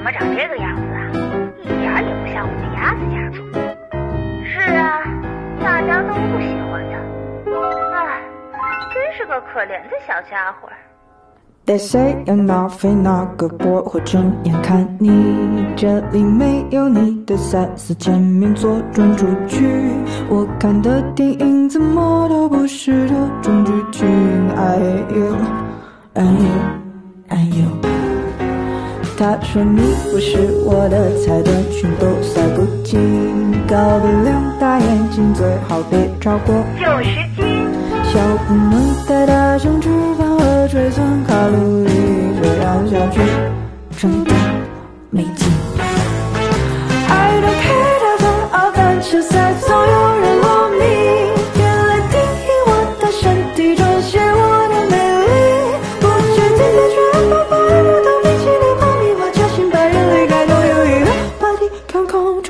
怎么长这个样子啊？一点也不像我们鸭子家族。是啊，大家都不喜欢他。唉，真是个可怜的小家伙。They say you're not free, not good boy，我睁眼看你，这里没有你的 size，前面左转出去。我看的电影怎么都不是这种剧情。I hate you, and you, and you。他说你不是我的菜，短裙都塞不进，高的两大眼睛最好别超过九十斤。小不能太大声脂肪和吹算卡路里，这样下去真的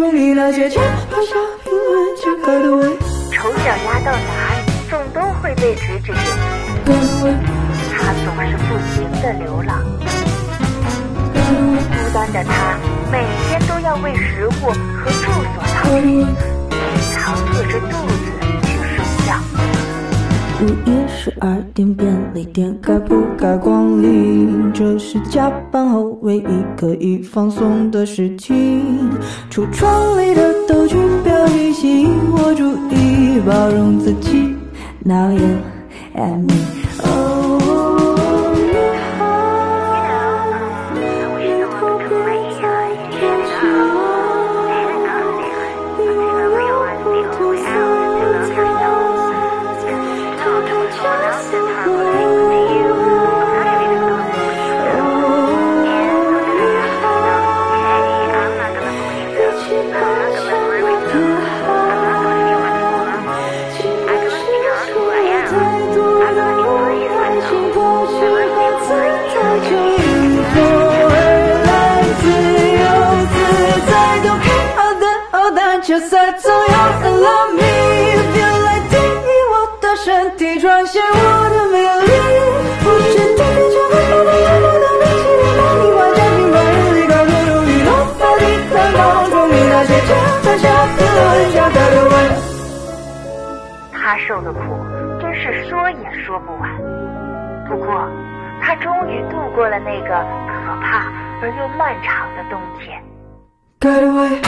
看空处理那些钱，留下评论加盖的味。丑小鸭到哪里，总都会被指指点点。它总是不停的流浪，孤单的它每天都要为食物和住所逃离，十二点便利店该不该光临？这是加班后唯一可以放松的事情。橱窗里的都去标语吸引我注意，包容自己。Now you and me，好的球赛，总有人 love me，别来定义我的身体，撰写我的美丽。不知道别却会把你爱的。他受的苦真是说也说不完。不过，他终于度过了那个可怕而又漫长的冬天。Get away.